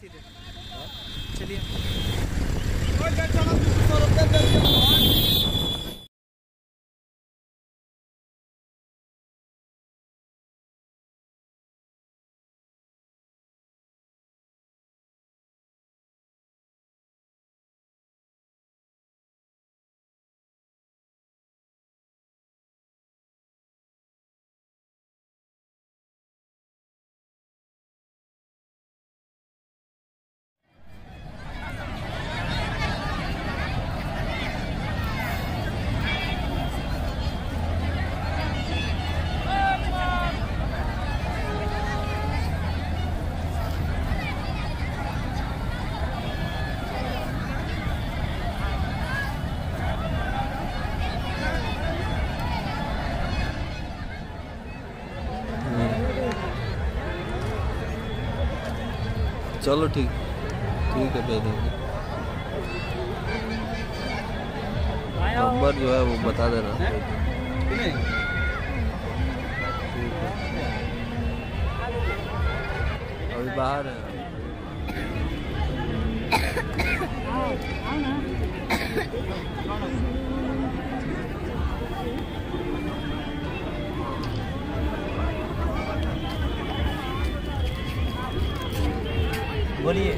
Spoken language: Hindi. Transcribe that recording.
सीधे। चलिए। चलो ठीक ठीक है भेज देंगे नंबर जो है वो बता देना अभी बाहर है 玻璃